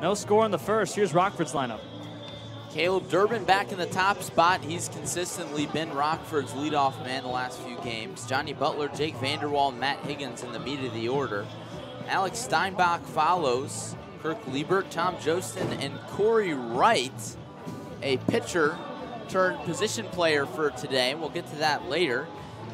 No score in the first. Here's Rockford's lineup. Caleb Durbin back in the top spot. He's consistently been Rockford's leadoff man the last few games. Johnny Butler, Jake Vanderwall, Matt Higgins in the meat of the order. Alex Steinbach follows. Kirk Liebert, Tom Jostin, and Corey Wright, a pitcher turned position player for today. We'll get to that later.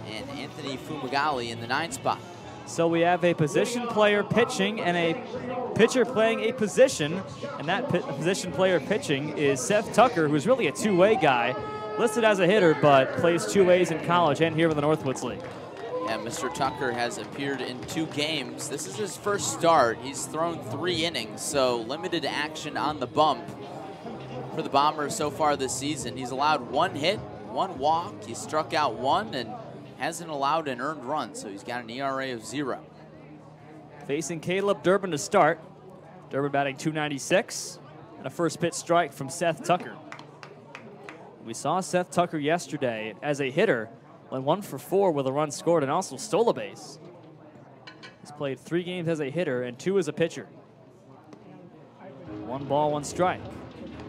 And Anthony Fumagalli in the nine spot. So we have a position player pitching and a pitcher playing a position, and that position player pitching is Seth Tucker, who's really a two-way guy, listed as a hitter, but plays two ways in college and here in the Northwoods League. Yeah, Mr. Tucker has appeared in two games. This is his first start. He's thrown three innings, so limited action on the bump for the Bombers so far this season. He's allowed one hit, one walk. He struck out one and hasn't allowed an earned run, so he's got an ERA of zero. Facing Caleb Durbin to start. Durbin batting 296 and a first pitch strike from Seth Tucker. We saw Seth Tucker yesterday as a hitter went one for four with a run scored and also stole a base. He's played three games as a hitter and two as a pitcher. One ball, one strike.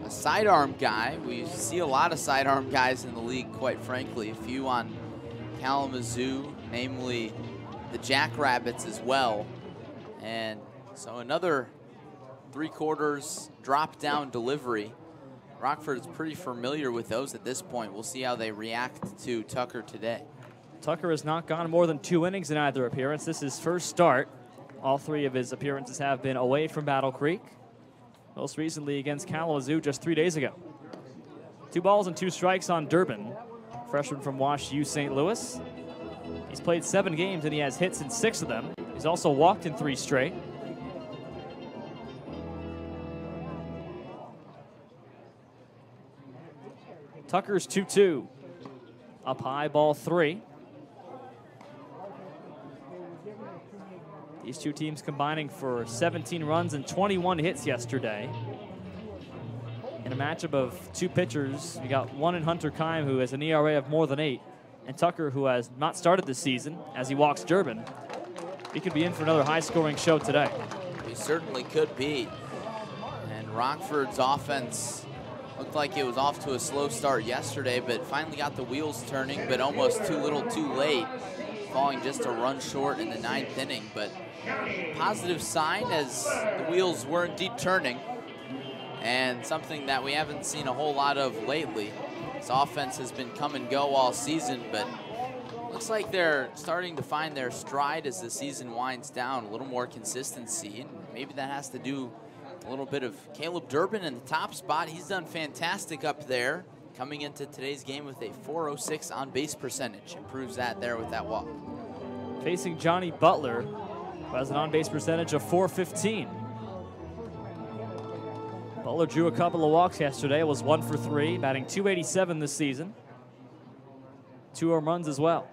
A sidearm guy. We see a lot of sidearm guys in the league, quite frankly. A few on Kalamazoo, namely the Jackrabbits as well. And so another three quarters drop down delivery. Rockford is pretty familiar with those at this point. We'll see how they react to Tucker today. Tucker has not gone more than two innings in either appearance. This is first start. All three of his appearances have been away from Battle Creek. Most recently against Kalamazoo just three days ago. Two balls and two strikes on Durbin freshman from Wash U St. Louis. He's played seven games and he has hits in six of them. He's also walked in three straight. Tucker's 2 2. Up high, ball three. These two teams combining for 17 runs and 21 hits yesterday in a matchup of two pitchers. You got one in Hunter Kime, who has an ERA of more than eight, and Tucker, who has not started this season as he walks Durbin. He could be in for another high-scoring show today. He certainly could be. And Rockford's offense looked like it was off to a slow start yesterday, but finally got the wheels turning, but almost too little too late, falling just a run short in the ninth inning. But positive sign as the wheels were indeed turning and something that we haven't seen a whole lot of lately. This offense has been come and go all season, but looks like they're starting to find their stride as the season winds down, a little more consistency, and maybe that has to do a little bit of Caleb Durbin in the top spot. He's done fantastic up there, coming into today's game with a 406 on base percentage. Improves that there with that walk. Facing Johnny Butler, who has an on base percentage of 415. Butler drew a couple of walks yesterday, was one for three, batting 287 this season. Two home runs as well.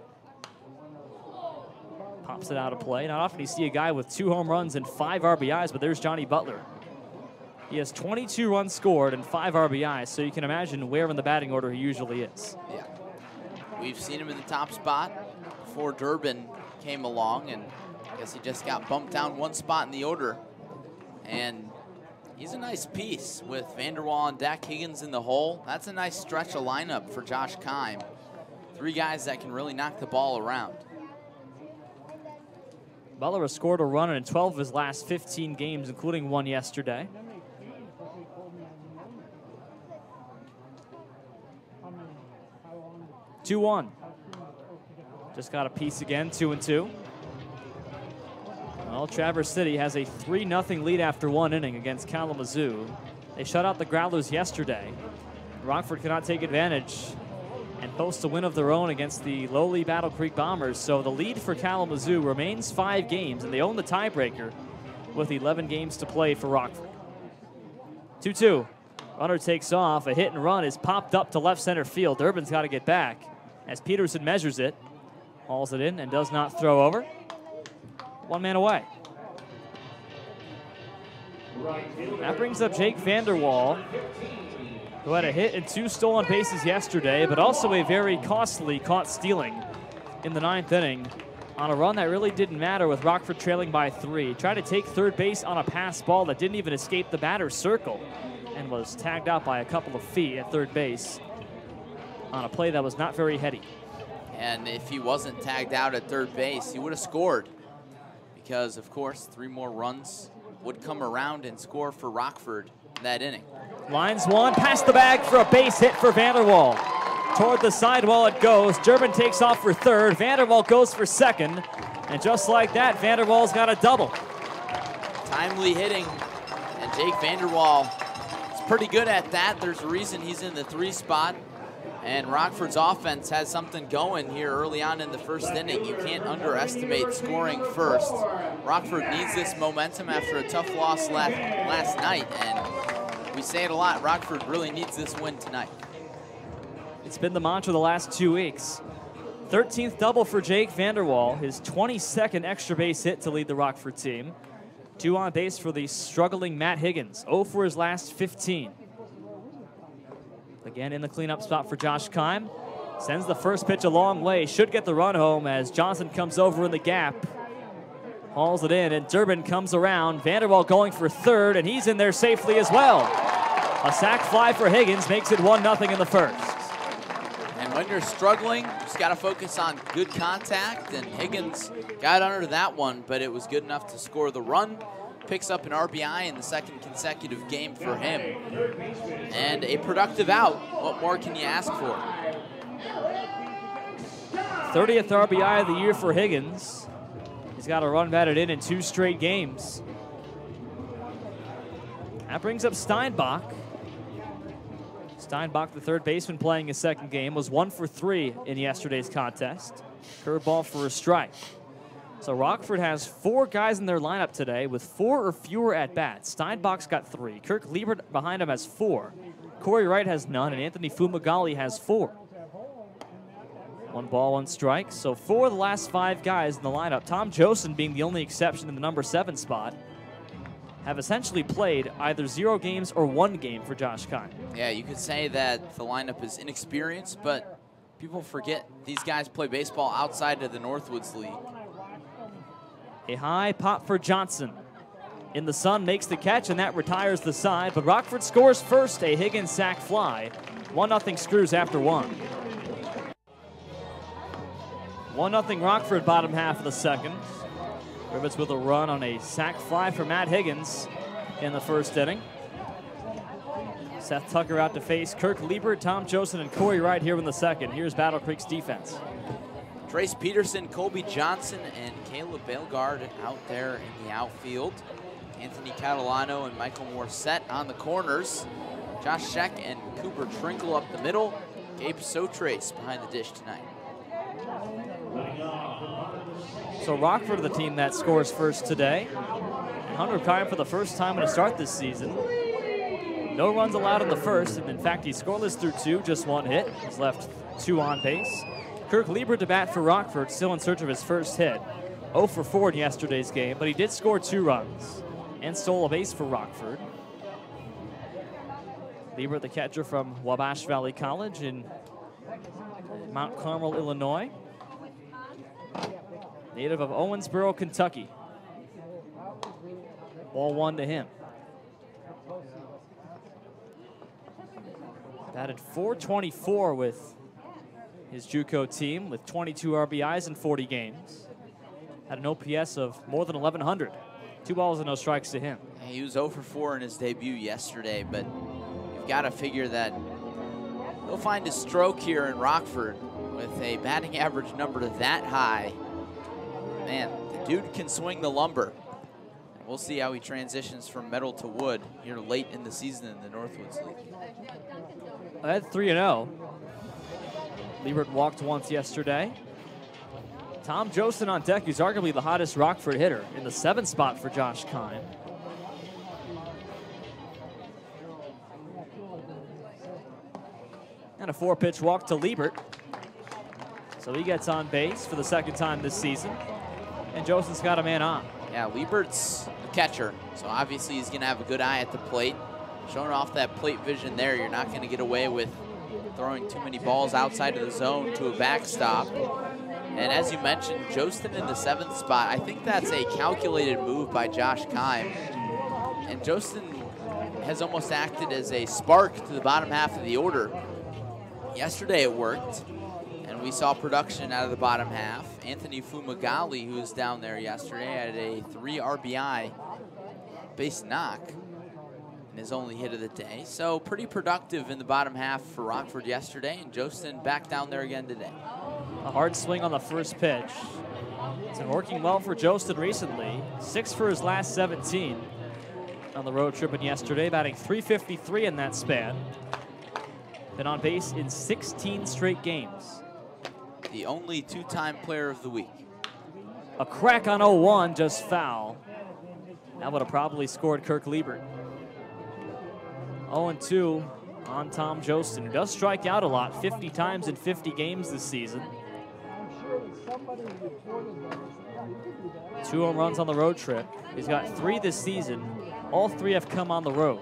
Pops it out of play. Not often you see a guy with two home runs and five RBIs, but there's Johnny Butler. He has 22 runs scored and five RBIs, so you can imagine where in the batting order he usually is. Yeah. We've seen him in the top spot before Durbin came along, and I guess he just got bumped down one spot in the order. And He's a nice piece with Vanderwall and Dak Higgins in the hole. That's a nice stretch of lineup for Josh Kime. Three guys that can really knock the ball around. Butler has scored a run in 12 of his last 15 games, including one yesterday. Two one. Just got a piece again, two and two. Well, Traverse City has a 3 0 lead after one inning against Kalamazoo. They shut out the Growlers yesterday. Rockford cannot take advantage and post a win of their own against the lowly Battle Creek Bombers. So the lead for Kalamazoo remains five games, and they own the tiebreaker with 11 games to play for Rockford. 2 2. Runner takes off. A hit and run is popped up to left center field. Durbin's got to get back as Peterson measures it, hauls it in, and does not throw over. One man away. That brings up Jake Vanderwall, who had a hit and two stolen bases yesterday, but also a very costly caught stealing in the ninth inning on a run that really didn't matter with Rockford trailing by three. Tried to take third base on a pass ball that didn't even escape the batter's circle and was tagged out by a couple of feet at third base on a play that was not very heady. And if he wasn't tagged out at third base, he would have scored because, of course, three more runs would come around and score for Rockford that inning. Lines one, past the bag for a base hit for Vanderwall. Toward the sidewall it goes. Durbin takes off for third. Vanderwall goes for second. And just like that, Vanderwall's got a double. Timely hitting. And Jake Vanderwall is pretty good at that. There's a reason he's in the three spot. And Rockford's offense has something going here early on in the first inning. You can't underestimate scoring first. Rockford needs this momentum after a tough loss last, last night. And we say it a lot, Rockford really needs this win tonight. It's been the mantra the last two weeks. 13th double for Jake Vanderwall, his 22nd extra base hit to lead the Rockford team. Two on base for the struggling Matt Higgins, 0 for his last 15. Again in the cleanup spot for Josh Kime. Sends the first pitch a long way, should get the run home as Johnson comes over in the gap. Hauls it in, and Durbin comes around. Vanderwall going for third, and he's in there safely as well. A sac fly for Higgins makes it 1 0 in the first And when you're struggling, you just got to focus on good contact. And Higgins got under that one, but it was good enough to score the run. Picks up an RBI in the second consecutive game for him. And a productive out. What more can you ask for? 30th RBI of the year for Higgins. He's got a run batted in in two straight games. That brings up Steinbach. Steinbach, the third baseman playing his second game, was one for three in yesterday's contest. Curveball for a strike. So Rockford has four guys in their lineup today with four or fewer at bats. Steinbach's got three. Kirk Liebert behind him has four. Corey Wright has none, and Anthony Fumagalli has four. One ball, one strike. So four of the last five guys in the lineup, Tom Jostin being the only exception in the number seven spot, have essentially played either zero games or one game for Josh Kime. Yeah, you could say that the lineup is inexperienced, but people forget these guys play baseball outside of the Northwoods League. A high pop for Johnson. In the sun makes the catch, and that retires the side, but Rockford scores first, a Higgins sac fly. 1-0 screws after one. 1-0 Rockford bottom half of the second. Rivets with a run on a sac fly for Matt Higgins in the first inning. Seth Tucker out to face Kirk Liebert, Tom Jostin, and Corey Wright here in the second. Here's Battle Creek's defense. Trace Peterson, Colby Johnson, and Caleb Belgard out there in the outfield. Anthony Catalano and Michael Morset on the corners. Josh Sheck and Cooper Trinkle up the middle. Gabe Sotrace behind the dish tonight. So Rockford, the team that scores first today. Hunter Kime for the first time a start this season. No runs allowed in the first. and In fact, he's scoreless through two, just one hit. He's left two on base. Kirk Liebert to bat for Rockford, still in search of his first hit. 0 for 4 in yesterday's game, but he did score two runs and stole a base for Rockford. Liebert, the catcher from Wabash Valley College in Mount Carmel, Illinois native of Owensboro, Kentucky. Ball one to him. Batted 424 with his JUCO team with 22 RBIs in 40 games. Had an OPS of more than 1,100. Two balls and no strikes to him. He was 0 for 4 in his debut yesterday, but you've got to figure that he'll find a stroke here in Rockford with a batting average number that high man, the dude can swing the lumber. And we'll see how he transitions from metal to wood here late in the season in the Northwoods League. I had 3 0. Liebert walked once yesterday. Tom Jostin on deck, who's arguably the hottest Rockford hitter in the seventh spot for Josh Kime. And a four pitch walk to Liebert. So he gets on base for the second time this season and Jostin's got a man on. Yeah, Liebert's a catcher, so obviously he's going to have a good eye at the plate. Showing off that plate vision there, you're not going to get away with throwing too many balls outside of the zone to a backstop. And as you mentioned, Jostin in the seventh spot, I think that's a calculated move by Josh Kime. And Jostin has almost acted as a spark to the bottom half of the order. Yesterday it worked, and we saw production out of the bottom half. Anthony Fumagalli, who was down there yesterday, had a three RBI base knock in his only hit of the day. So pretty productive in the bottom half for Rockford yesterday, and Jostin back down there again today. A hard swing on the first pitch. It's been working well for Jostin recently. Six for his last 17 on the road trip and yesterday, batting 353 in that span. Been on base in 16 straight games. The only two-time player of the week. A crack on 0-1, just foul. That would have probably scored Kirk Liebert. 0-2 on Tom Jostin, does strike out a lot, 50 times in 50 games this season. Two home runs on the road trip. He's got three this season. All three have come on the road.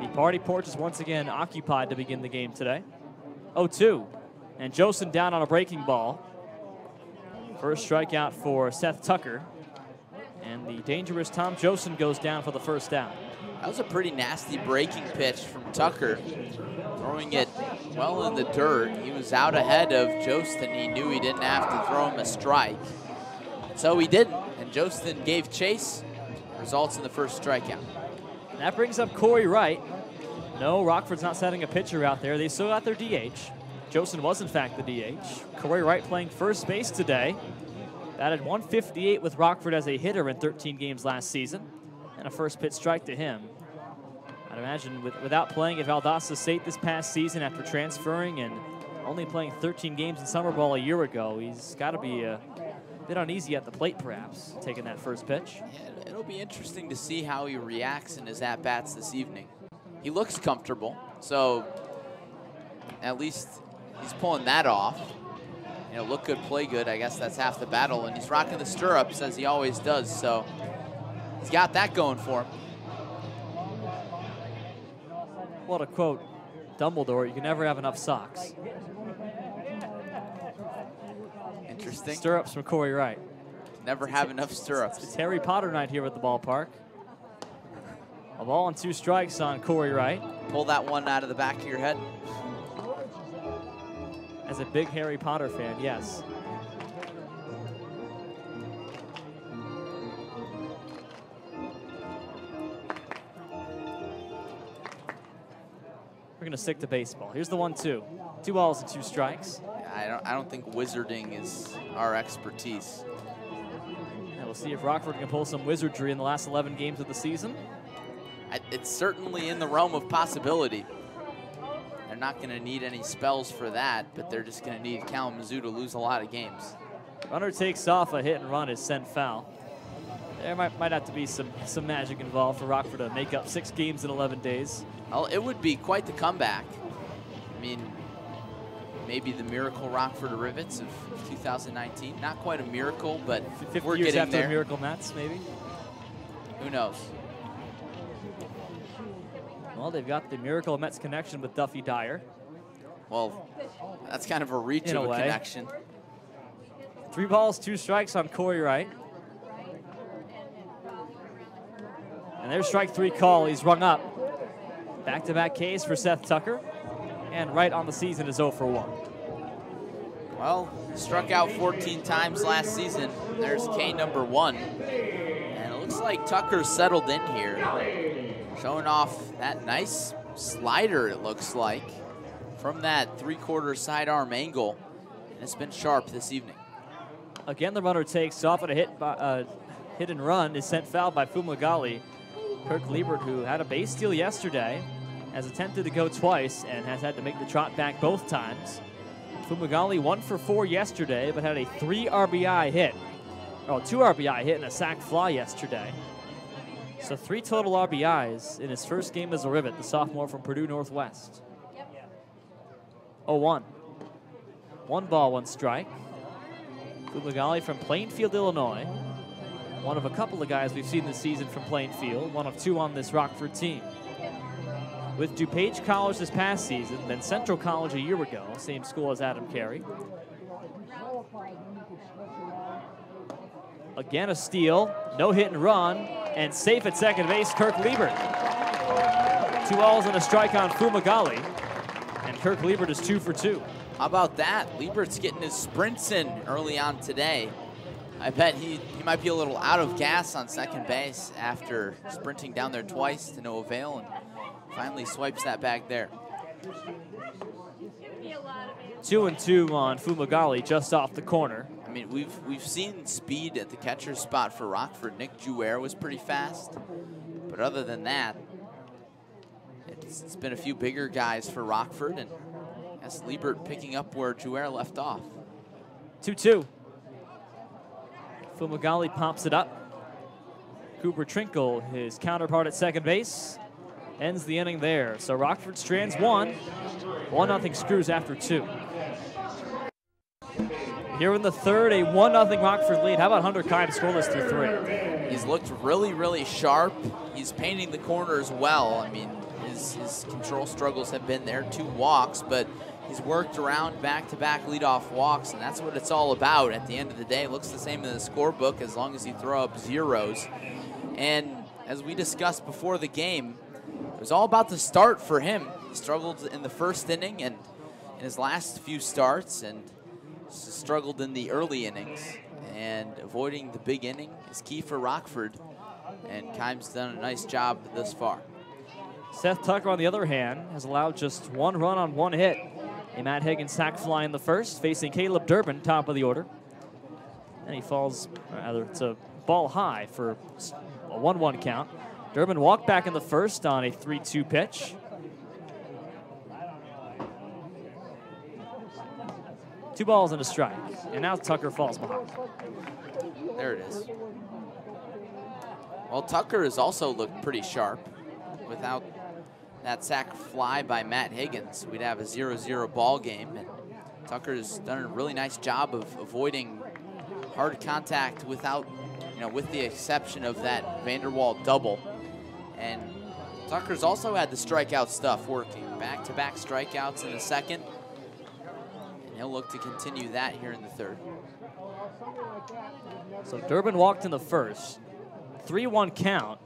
The party porch is once again occupied to begin the game today. 0-2. And Jostin down on a breaking ball. First strikeout for Seth Tucker. And the dangerous Tom Jostin goes down for the first down. That was a pretty nasty breaking pitch from Tucker, throwing it well in the dirt. He was out ahead of Jostin. He knew he didn't have to throw him a strike. So he didn't, and Jostin gave chase, results in the first strikeout. That brings up Corey Wright. No, Rockford's not setting a pitcher out there. They still got their DH. Jostin was, in fact, the DH. Corey Wright playing first base today. Batted 158 with Rockford as a hitter in 13 games last season and a first pitch strike to him. I'd imagine with, without playing at Valdosta State this past season after transferring and only playing 13 games in summer ball a year ago, he's got to be a bit uneasy at the plate, perhaps, taking that first pitch. Yeah, it'll be interesting to see how he reacts in his at-bats this evening. He looks comfortable, so at least he's pulling that off. You know, look good, play good. I guess that's half the battle, and he's rocking the stirrups as he always does, so He's got that going for him. Well, to quote Dumbledore, you can never have enough socks. Interesting. Stirrups from Corey Wright. Never have enough stirrups. It's Harry Potter night here at the ballpark. A ball and two strikes on Corey Wright. Pull that one out of the back of your head. As a big Harry Potter fan, yes. Going to stick to baseball. Here's the one two. Two balls and two strikes. I don't, I don't think wizarding is our expertise. And we'll see if Rockford can pull some wizardry in the last 11 games of the season. I, it's certainly in the realm of possibility. They're not going to need any spells for that, but they're just going to need Kalamazoo to lose a lot of games. Runner takes off, a hit and run is sent foul. There might, might have to be some, some magic involved for Rockford to make up six games in 11 days. Well, it would be quite the comeback. I mean, maybe the miracle Rockford Rivets of 2019. Not quite a miracle, but 50 we're years getting after there. Miracle Mets, maybe. Who knows? Well, they've got the Miracle Mets connection with Duffy Dyer. Well, that's kind of a reach In of a a connection. Three balls, two strikes on Corey Wright. And there's strike three call. He's rung up. Back to back Ks for Seth Tucker. And right on the season is 0 for 1. Well, struck out 14 times last season. There's K number one. And it looks like Tucker's settled in here. Showing off that nice slider, it looks like, from that three-quarter sidearm angle. And it's been sharp this evening. Again, the runner takes off and a hit, by, uh, hit and run is sent foul by Fumagalli. Kirk Liebert, who had a base steal yesterday, has attempted to go twice and has had to make the trot back both times. Fumagalli one for four yesterday, but had a three RBI hit. Oh, two RBI hit and a sac fly yesterday. So three total RBIs in his first game as a Rivet, the sophomore from Purdue Northwest. 0-1. One ball, one strike. Fumagalli from Plainfield, Illinois. One of a couple of guys we've seen this season from Plainfield, one of two on this Rockford team. With DuPage College this past season, then Central College a year ago, same school as Adam Carey. Again, a steal, no hit and run, and safe at second base, Kirk Liebert. Two balls and a strike on Fumagalli, and Kirk Liebert is two for two. How about that? Liebert's getting his sprints in early on today. I bet he, he might be a little out of gas on second base after sprinting down there twice to no avail and finally swipes that bag there. Two and two on Fumagalli just off the corner. I mean, we've we've seen speed at the catcher spot for Rockford. Nick Jouer was pretty fast, but other than that, it's, it's been a few bigger guys for Rockford, and as Liebert picking up where Jouer left off. 2-2. Fumagalli pops it up. Cooper Trinkle, his counterpart at second base, ends the inning there. So Rockford strands one. 1-0 screws after two. Here in the third, a 1-0 Rockford lead. How about Hunter Kime scoreless through three? He's looked really, really sharp. He's painting the corners well. I mean, his, his control struggles have been there. Two walks, but he's worked around back-to-back leadoff walks, and that's what it's all about at the end of the day. Looks the same in the scorebook as long as you throw up zeros. And as we discussed before the game, it was all about the start for him. He struggled in the first inning and in his last few starts, and struggled in the early innings. And avoiding the big inning is key for Rockford. And Kime's done a nice job thus far. Seth Tucker, on the other hand, has allowed just one run on one hit. A Matt Higgins sac fly in the first, facing Caleb Durbin, top of the order. And he falls, rather, it's a ball high for a 1 1 count. Durbin walked back in the first on a 3 2 pitch. Two balls and a strike. And now Tucker falls behind. There it is. Well, Tucker has also looked pretty sharp. Without that sac fly by Matt Higgins, we'd have a 0-0 ball game. And Tucker's done a really nice job of avoiding hard contact without, you know, with the exception of that Vanderwall double. And Tucker's also had the strikeout stuff working. Back-to-back -back strikeouts in the second And he'll look to continue that here in the third. So Durbin walked in the first. 3-1 count.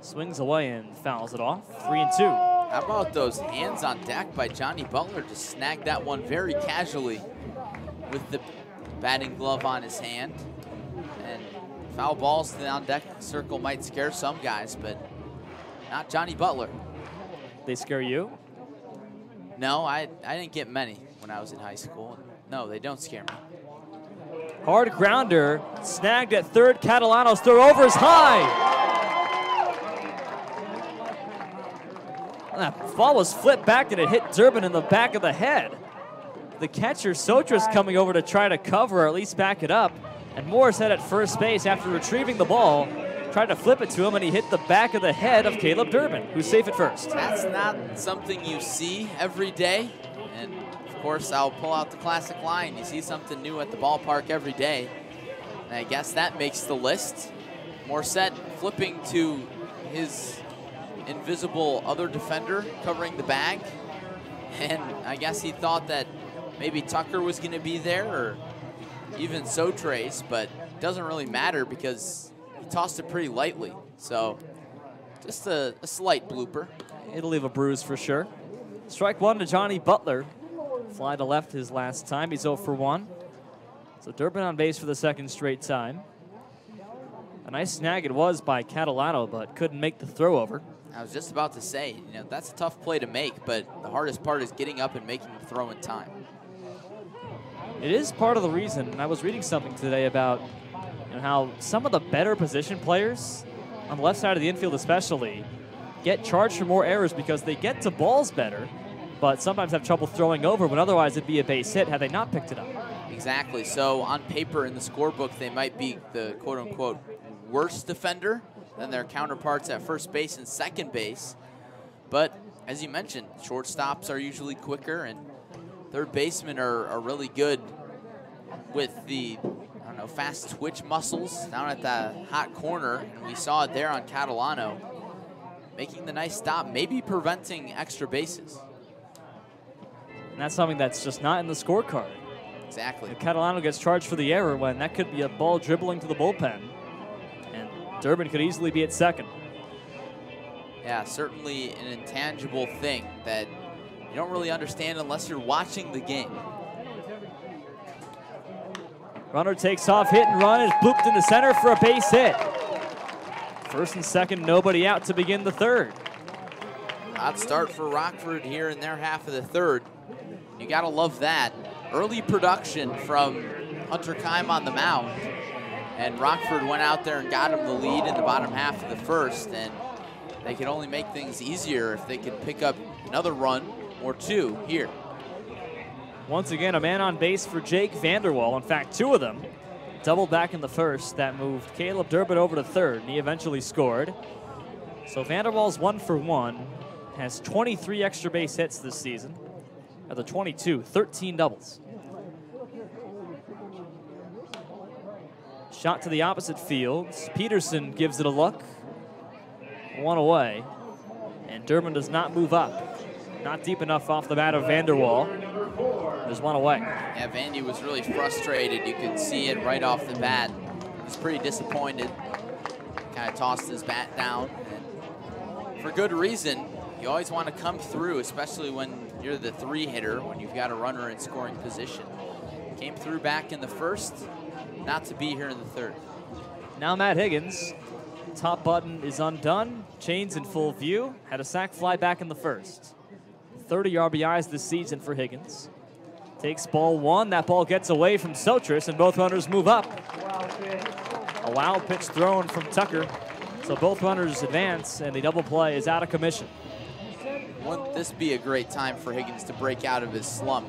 Swings away and fouls it off. 3 and 2. How about those hands on deck by Johnny Butler to snag that one very casually with the batting glove on his hand. And foul balls to the on deck circle might scare some guys, but not Johnny Butler. They scare you? No, I, I didn't get many when I was in high school. No, they don't scare me. Hard grounder, snagged at third. Catalano's throw over is high. That ball was flipped back and it hit Durbin in the back of the head. The catcher, Sotras, coming over to try to cover or at least back it up. And Morris had at first base after retrieving the ball, tried to flip it to him, and he hit the back of the head of Caleb Durbin, who's safe at first. That's not something you see every day And of course, I'll pull out the classic line. You see something new at the ballpark every day. And I guess that makes the list. Morset flipping to his invisible other defender covering the bag. And I guess he thought that maybe Tucker was going to be there or even so Trace, but it doesn't really matter because he tossed it pretty lightly. So just a, a slight blooper. It'll leave a bruise for sure. Strike one to Johnny Butler. Fly to left his last time. He's 0 for 1. So Durbin on base for the second straight time. A nice snag it was by Catalano, but couldn't make the throw over. I was just about to say, you know, that's a tough play to make, but the hardest part is getting up and making the throw in time. It is part of the reason, and I was reading something today about you know, how some of the better position players, on the left side of the infield especially, get charged for more errors because they get to balls better, but sometimes have trouble throwing over when otherwise it'd be a base hit had they not picked it up. Exactly. So on paper in the scorebook, they might be the quote unquote worst defender than their counterparts at first base and second base. But as you mentioned, shortstops are usually quicker and third basemen are, are really good with the I don't know fast twitch muscles down at the hot corner, and we saw it there on Catalano, making the nice stop, maybe preventing extra bases. And that's something that's just not in the scorecard. Exactly. And Catalano gets charged for the error when that could be a ball dribbling to the bullpen. Durbin could easily be at second. Yeah, certainly an intangible thing that you don't really understand unless you're watching the game. Runner takes off, hit and run, is blooped in the center for a base hit. First and second, nobody out to begin the third. Hot start for Rockford here in their half of the third. You gotta love that. Early production from Hunter Kime on the mound. And Rockford went out there and got him the lead in the bottom half of the first. And they could only make things easier if they could pick up another run or two here. Once again, a man on base for Jake Vanderwall. In fact, two of them doubled back in the first. That moved Caleb Durbin over to third, and he eventually scored. So Vanderwall's one for one, has 23 extra base hits this season. Of the 22, 13 doubles. Shot to the opposite field. Peterson gives it a look. One away. And Durbin does not move up. Not deep enough off the bat of Vanderwall. There's one away. Yeah, Vandy was really frustrated. You could see it right off the bat. He's pretty disappointed. Kind of tossed his bat down. And for good reason. You always want to come through, especially when you're the three hitter, when you've got a runner in scoring position. Came through back in the first, not to be here in the third. Now Matt Higgins, top button is undone, chains in full view, had a sac fly back in the first. 30 RBIs this season for Higgins. Takes ball one, that ball gets away from Sotris, and both runners move up. A wild pitch thrown from Tucker, so both runners advance, and the double play is out of commission. Wouldn't this be a great time for Higgins to break out of his slump?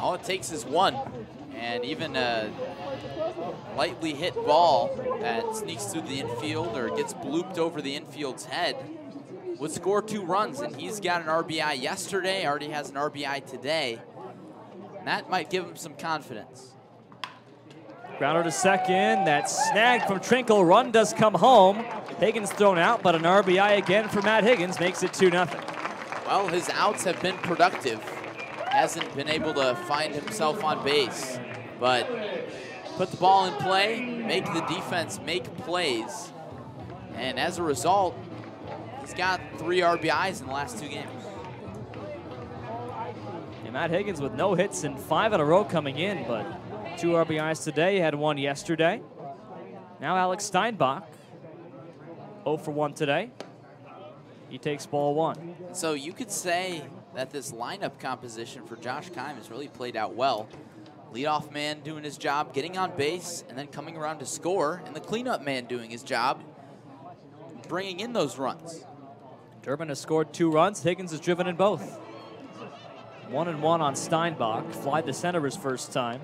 All it takes is one, and even a lightly hit ball that sneaks through the infield or gets blooped over the infield's head would score two runs, and he's got an RBI yesterday, already has an RBI today. And that might give him some confidence. Grounder to second, that snag from Trinkle, run does come home. Higgins thrown out, but an RBI again for Matt Higgins makes it 2 0. Well, his outs have been productive. Hasn't been able to find himself on base, but put the ball in play, make the defense make plays, and as a result, he's got three RBIs in the last two games. Yeah, Matt Higgins with no hits and five in a row coming in, but two RBIs today, had one yesterday. Now Alex Steinbach, 0 for 1 today. He takes ball one. So you could say that this lineup composition for Josh Kime has really played out well. Leadoff man doing his job, getting on base, and then coming around to score, and the cleanup man doing his job, bringing in those runs. Durbin has scored two runs. Higgins has driven in both. One and one on Steinbach. Flied to center his first time.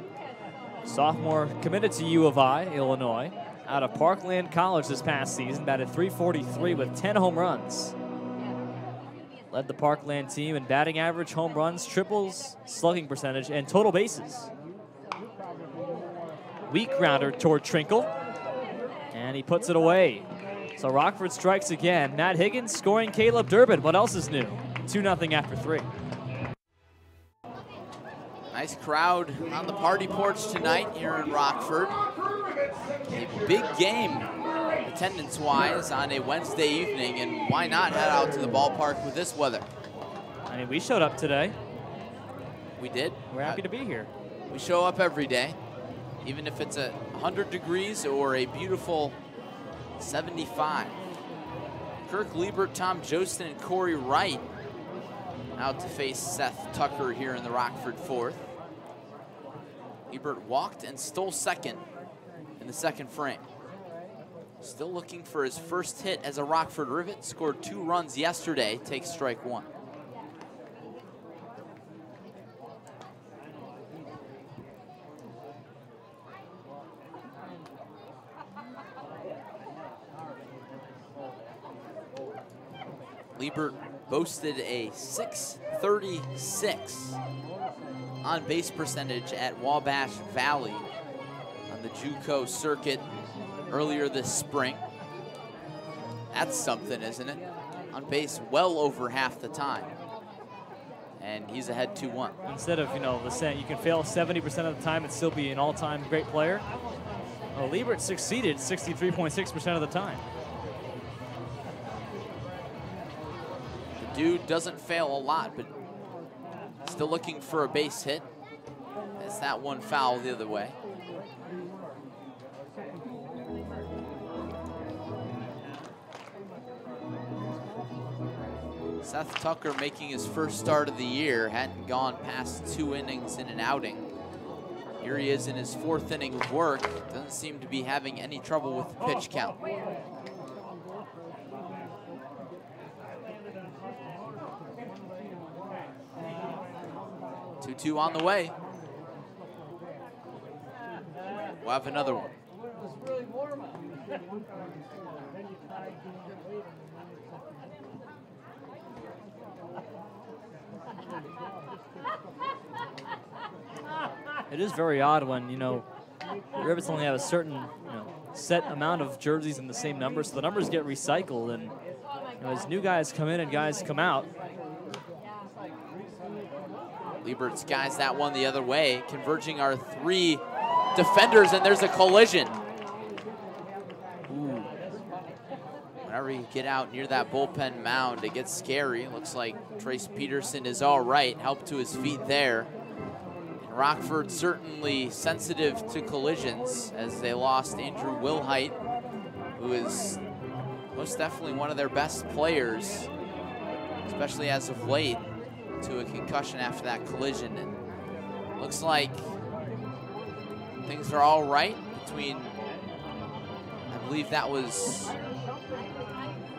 Sophomore committed to U of I, Illinois. Out of Parkland College this past season, batted 343 with 10 home runs. Led the Parkland team in batting average, home runs, triples, slugging percentage, and total bases. Weak grounder toward Trinkle. And he puts it away. So Rockford strikes again. Matt Higgins scoring Caleb Durbin. What else is new? 2 0 after three. Nice crowd on the party porch tonight here in Rockford. A big game attendance-wise on a Wednesday evening, and why not head out to the ballpark with this weather? I mean, we showed up today. We did. We're happy uh, to be here. We show up every day, even if it's a 100 degrees or a beautiful 75. Kirk Liebert, Tom Jostin, and Corey Wright out to face Seth Tucker here in the Rockford fourth. Liebert walked and stole second in the second frame. Still looking for his first hit as a Rockford Rivet. Scored two runs yesterday. Takes strike one. Liebert boasted a 636 on base percentage at Wabash Valley on the JUCO circuit earlier this spring. That's something, isn't it? On base well over half the time. and he's ahead 2-1. Instead of, you know, the saying you can fail 70% of the time and still be an all-time great player. Well, Liebert succeeded 63.6% of the time. Dude doesn't fail a lot, but still looking for a base hit. It's that one foul the other way. Seth Tucker making his first start of the year, hadn't gone past two innings in an outing. Here he is in his fourth inning of work. Doesn't seem to be having any trouble with the pitch count. Two-two on the way. We'll have another one. It is very odd when, you know, the Rivets only have a certain, you know, set amount of jerseys in the same number, so the numbers get recycled, and you know, as new guys come in and guys come out, Liebert's guys that one the other way, converging our three defenders, and there's a collision. Ooh. Whenever you get out near that bullpen mound, it gets scary. Looks like Trace Peterson is all right, helped to his feet there. Rockford certainly sensitive to collisions as they lost Andrew Wilhite, who is most definitely one of their best players, especially as of late, to a concussion after that collision. And looks like things are all right between, I believe that was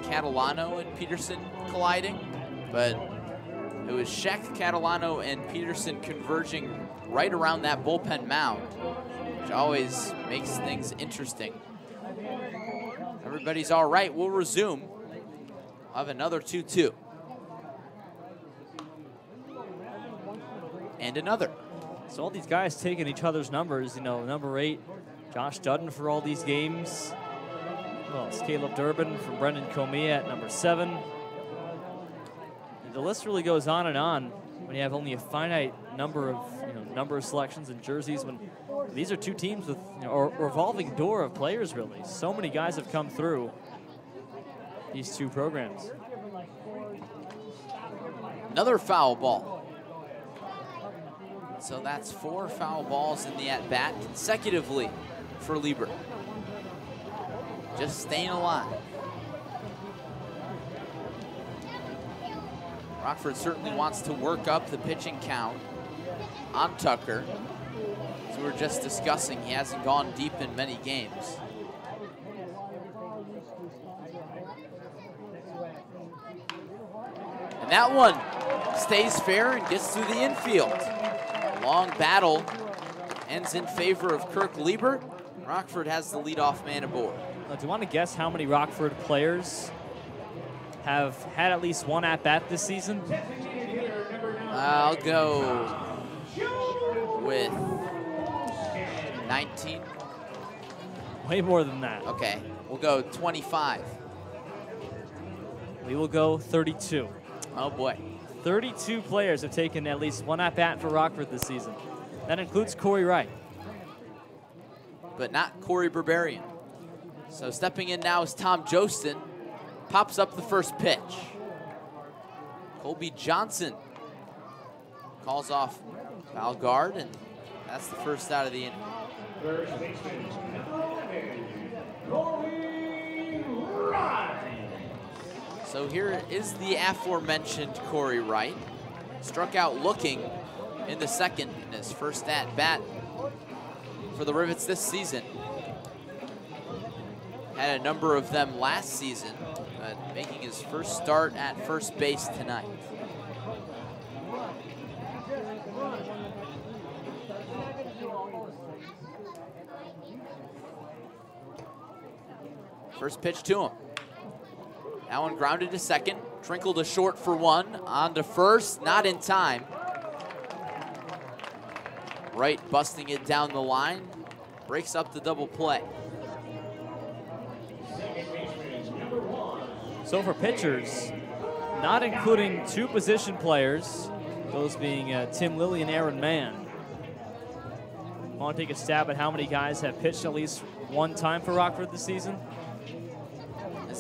Catalano and Peterson colliding, but it was Sheck, Catalano, and Peterson converging right around that bullpen mound, which always makes things interesting. Everybody's all right. We'll resume. I'll have another 2-2. And another. So all these guys taking each other's numbers, you know, number eight, Josh Dudden for all these games. Well, it's Caleb Durbin from Brendan Comia at number seven. And the list really goes on and on when you have only a finite number of you know, number of selections and jerseys. When these are two teams with you know, a revolving door of players, really. So many guys have come through these two programs. Another foul ball. So that's four foul balls in the at bat consecutively for Liebert. Just staying alive. Rockford certainly wants to work up the pitching count on Tucker. As we were just discussing, he hasn't gone deep in many games. And that one stays fair and gets through the infield. Long battle ends in favor of Kirk Liebert. Rockford has the leadoff man aboard. do you want to guess how many Rockford players have had at least one at bat this season? I'll go with 19. Way more than that. Okay, we'll go 25. We will go 32. Oh boy. 32 players have taken at least one at bat for Rockford this season. That includes Corey Wright. But not Corey Berberian. So stepping in now is Tom Jostin pops up the first pitch. Colby Johnson calls off foul guard, and that's the first out of the inning. So here is the aforementioned Corey Wright. Struck out looking in the second in his first at bat for the Rivets this season. Had a number of them last season making his first start at first base tonight. First pitch to him. One grounded to second. Trinkle to short for one. On to first, not in time. Wright busting it down the line. Breaks up the double play. So for pitchers, not including two position players, Those being uh, Tim Lilly and Aaron Mann. Want to take a stab at how many guys have pitched at least one time for Rockford this season?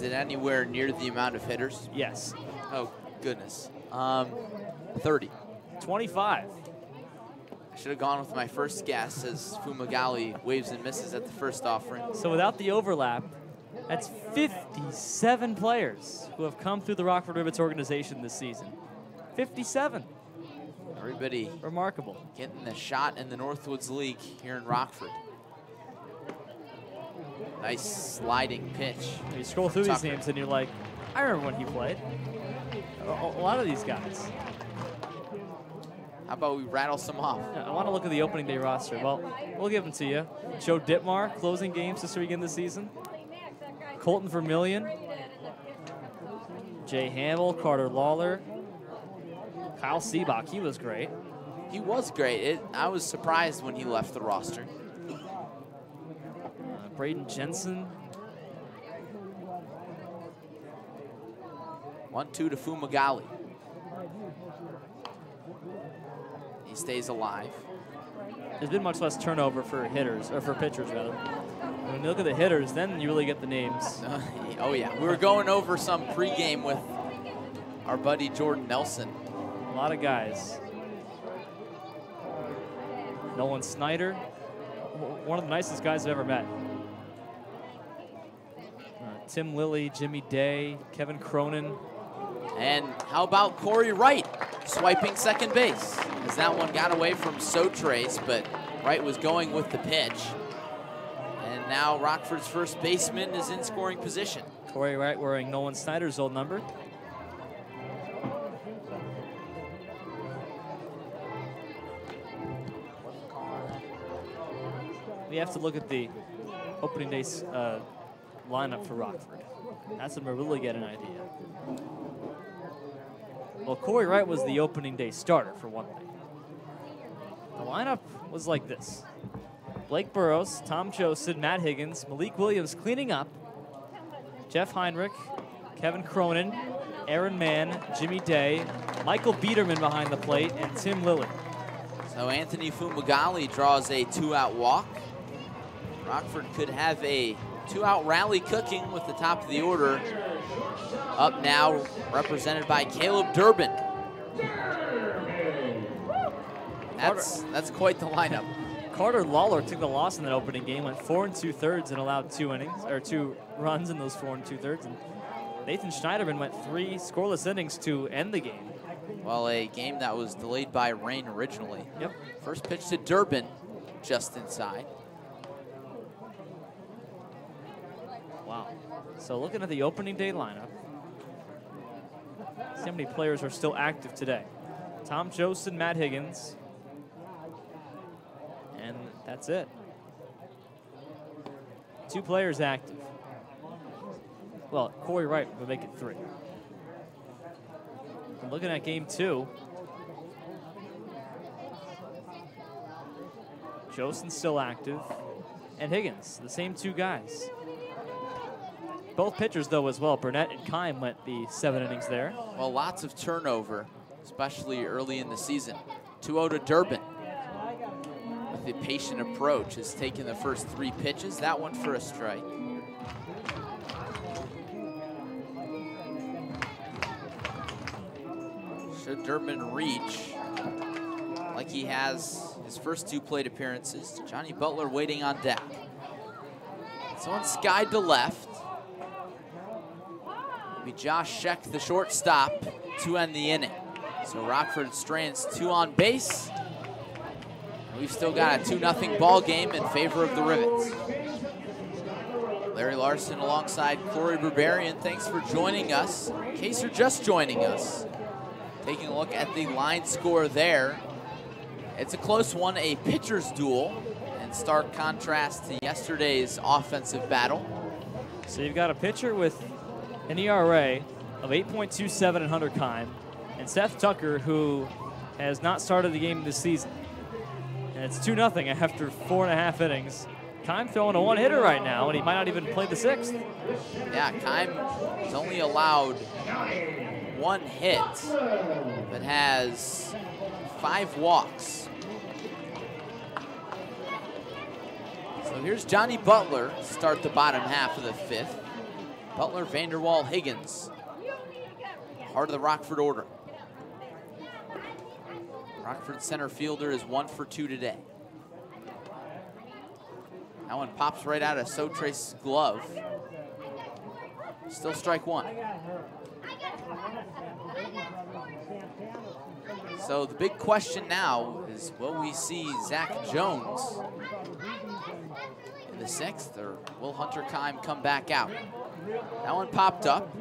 It anywhere near the amount of hitters? Yes. Oh, goodness. Um, 30. 25. I should have gone with my first guess as Fumagalli waves and misses at the first offering. So without the overlap, that's 57 players who have come through the Rockford Rivets organization this season. 57. Everybody Remarkable. getting the shot in the Northwoods League here in Rockford. Nice sliding pitch. You scroll through these Tucker. names and you're like, I remember when he played. A, a lot of these guys. How about we rattle some off? Yeah, I want to look at the opening day roster. Well, we'll give them to you. Joe Ditmar, closing games this weekend this season. Colton Vermillion. Jay Hamill, Carter Lawler. Kyle Seabach, he was great. He was great. It, I was surprised when he left the roster. Braden Jensen. One two to Fumagalli. He stays alive. There's been much less turnover for hitters, or for pitchers rather. When you look at the hitters, then you really get the names. oh yeah, we were going over some pregame with our buddy Jordan Nelson. A lot of guys. Nolan Snyder, one of the nicest guys I've ever met. Tim Lilly, Jimmy Day, Kevin Cronin. And how about Corey Wright swiping second base? As that one got away from Sotrace, but Wright was going with the pitch. And now Rockford's first baseman is in scoring position. Corey Wright wearing Nolan Snyder's old number. We have to look at the opening day uh, lineup for Rockford. That's when we really get an idea. Well, Corey Wright was the opening day starter, for one thing. The lineup was like this Blake Burrows, Tom Joseph, Matt Higgins, Malik Williams cleaning up, Jeff Heinrich, Kevin Cronin, Aaron Mann, Jimmy Day, Michael Biederman behind the plate, and Tim Lilly. So Anthony Fumagalli draws a two-out walk. Rockford could have a two-out rally cooking with the top of the order. Up now, represented by Caleb Durbin. That's that's quite the lineup. Carter Lawler took the loss in that opening game, went four and two thirds and allowed two innings or two runs in those four and two thirds. And Nathan Schneiderman went three scoreless innings to end the game. Well, a game that was delayed by rain originally. Yep. First pitch to Durbin, just inside. Wow. So looking at the opening day lineup, see how many players are still active today. Tom Joseph, Matt Higgins, and that's it. Two players active. Well, Corey Wright will make it three. Looking at game two, Josen's still active, and Higgins, the same two guys. Both pitchers, though, as well. Burnett and Kime went the seven innings there. Well, lots of turnover, especially early in the season. 2-0 to Durbin. With the patient approach, has taken the first three pitches. That one for a strike. Should Durbin reach like he has his first two plate appearances? Johnny Butler waiting on deck. Someone skied to left. Be Josh Sheck, the shortstop, to end the inning. So Rockford strands two on base. We've still got a 2-0 ball game in favor of the Rivets. Larry Larson alongside Corey Barbarian. Thanks for joining us. In case you're just joining us, taking a look at the line score there. It's a close one, a pitcher's duel, in stark contrast to yesterday's offensive battle. So you've got a pitcher with an ERA of 8.27 in Hunter Kime, and Seth Tucker, who has not started the game this season. And it's 2 0 after four and a half innings. Kime throwing a one hitter right now, and he might not even play the sixth. Yeah, Kime has only allowed one hit, but has five walks. So here's Johnny Butler, start the bottom half of the fifth. Butler, Vanderwall, Higgins, part of the Rockford order. Rockford center fielder is one for two today. That one pops right out of Sotre's glove. Still strike one. So the big question now is will we see Zach Jones in the sixth or will Hunter Kime come back out? That one popped up.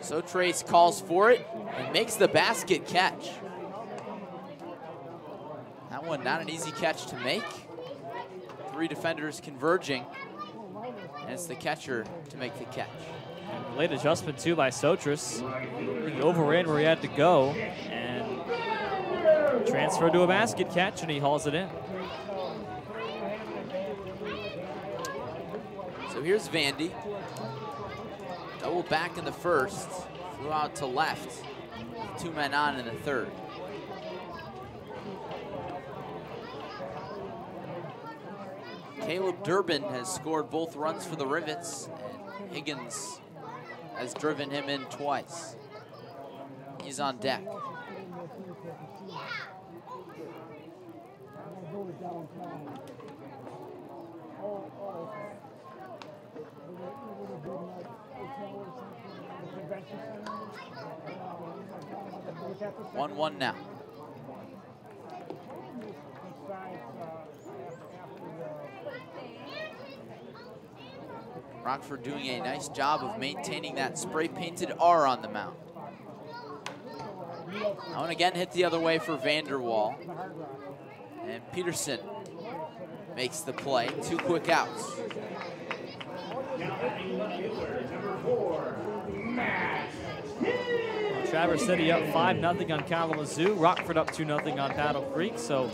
So Trace calls for it and makes the basket catch. That one not an easy catch to make. Three defenders converging. And it's the catcher to make the catch. And late adjustment too by Sotris. He overran where he had to go and transferred to a basket catch and he hauls it in. So here's Vandy. Double back in the first. Flew out to left. Two men on in the third. Caleb Durbin has scored both runs for the Rivets, and Higgins has driven him in twice. He's on deck. One one now. Rockford doing a nice job of maintaining that spray painted R on the mound. That one again hit the other way for Vanderwall. And Peterson makes the play. Two quick outs. Traverse City up 5 0 on Kalamazoo. Rockford up 2 0 on Battle Creek. So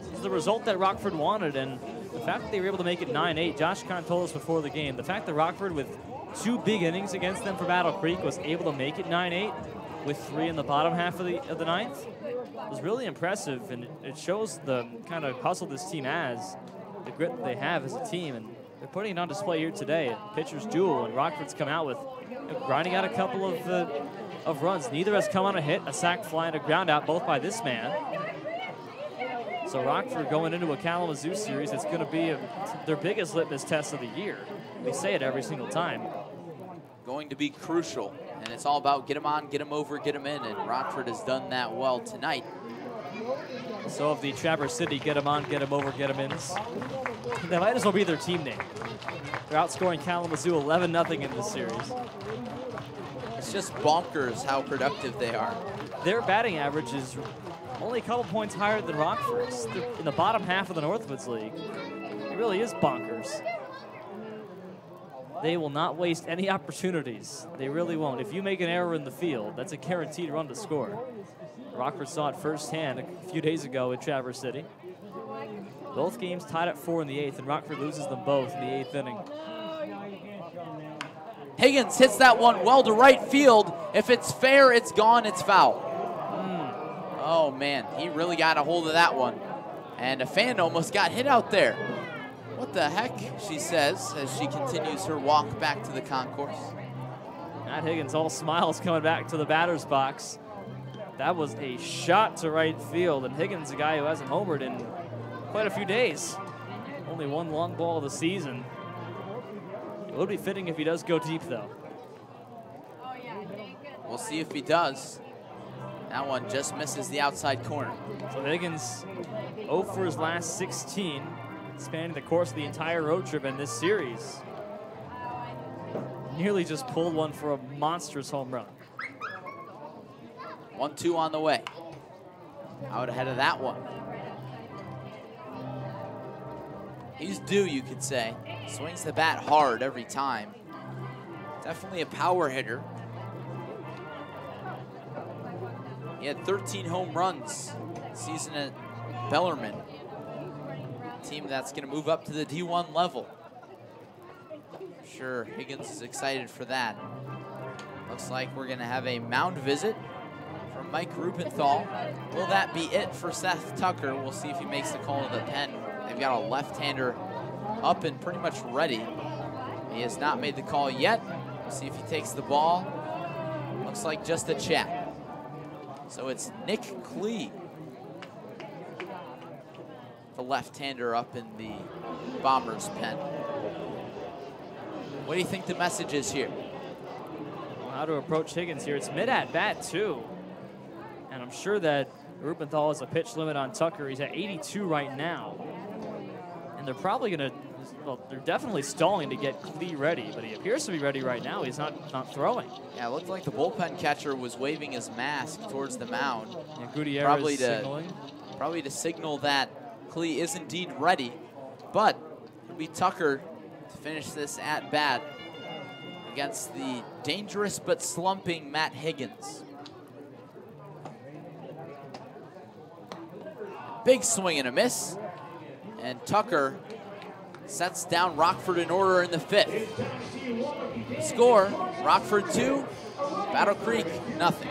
this is the result that Rockford wanted. And the fact that they were able to make it 9 8, Josh Kahn told us before the game, the fact that Rockford, with two big innings against them for Battle Creek, was able to make it 9 8 with three in the bottom half of the, of the ninth was really impressive. And it shows the kind of hustle this team has, the grit that they have as a team. And they're putting it on display here today. Pitcher's duel, and Rockford's come out with grinding out a couple of uh, of runs. Neither has come on a hit, a sac fly, and a ground out, both by this man. So Rockford going into a Kalamazoo series, it's going to be a, their biggest litmus test of the year. We say it every single time. Going to be crucial, and it's all about get them on, get them over, get them in, and Rockford has done that well tonight. So of the Traverse City get them on, get them over, get them in. That might as well be their team name. They're outscoring Kalamazoo 11-0 in this series. Just bonkers how productive they are. Their batting average is only a couple points higher than Rockford's. In the bottom half of the Northwoods League. It really is bonkers. They will not waste any opportunities. They really won't. If you make an error in the field, that's a guaranteed run to score. Rockford saw it firsthand a few days ago in Traverse City. Both games tied at four in the eighth, and Rockford loses them both in the eighth inning. Higgins hits that one well to right field. If it's fair, it's gone, it's foul. Mm. Oh man, he really got a hold of that one. And a fan almost got hit out there. What the heck, she says as she continues her walk back to the concourse. Matt Higgins all smiles coming back to the batter's box. That was a shot to right field, and Higgins, a guy who hasn't homered in quite a few days. Only one long ball of the season. It would be fitting if he does go deep, though. We'll see if he does. That one just misses the outside corner. So Higgins 0 for his last 16, spanning the course of the entire road trip in this series. Nearly just pulled one for a monstrous home run. One, two on the way. Out ahead of that one. He's due, you could say. Swings the bat hard every time. Definitely a power hitter. He had 13 home runs season at Bellarmine. Team that's going to move up to the D1 level. Sure, Higgins is excited for that. Looks like we're going to have a mound visit from Mike Rubenthal. Will that be it for Seth Tucker? We'll see if he makes the call to the pen. They've got a left-hander up and pretty much ready. He has not made the call yet. We'll see if he takes the ball. Looks like just a chat. So it's Nick Klee, the left-hander up in the Bombers pen. What do you think the message is here? how to approach Higgins here. It's mid at bat too. And I'm sure that Rubenthal has a pitch limit on Tucker. He's at 82 right now. And they're probably going to, well, they're definitely stalling to get Klee ready, but he appears to be ready right now. He's not, not throwing. Yeah, it looked like the bullpen catcher was waving his mask towards the mound. Yeah, Gutierrez probably to, signaling. Probably to signal that Klee is indeed ready. But it'll be Tucker to finish this at bat against the dangerous but slumping Matt Higgins. Big swing and a miss. And Tucker sets down Rockford in order in the fifth. Score, Rockford two, Battle Creek nothing.